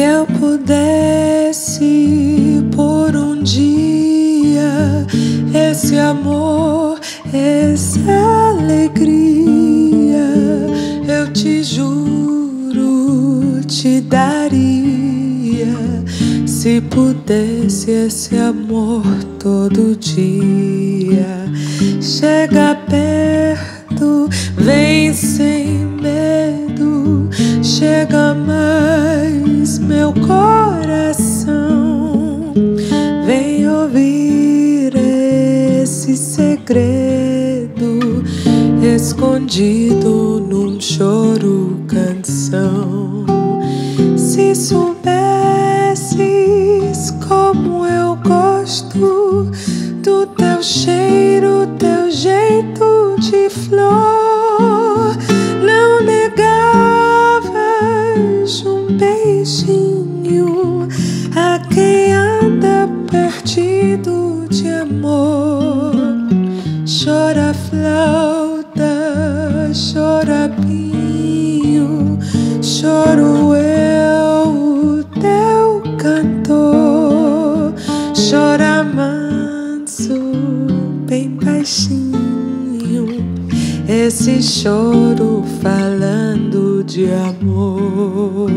Se eu pudesse por um dia. Esse amor, essa alegria, eu te juro, te daria. Se pudesse esse amor todo dia, chega perto, vem sem medo, chega mais meu coração, vem ouvir esse segredo escondido num choro canção. Se soubesses como eu gosto do teu cheiro, perdido de amor. Chora flauta, chora pinho, choro eu, o teu cantor. Chora manso, bem baixinho, esse choro falando de amor.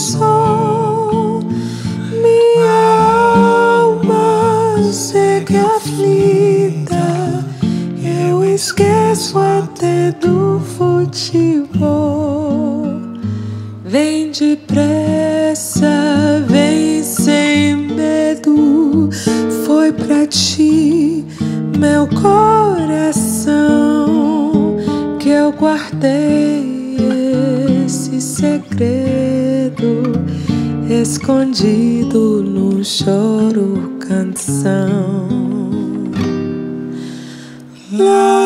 Sol, minha alma segue aflita. Eu esqueço até do futebol. Vem depressa, vem sem medo. Foi pra ti, meu coração, que eu guardei esse segredo escondido no choro canção. Lá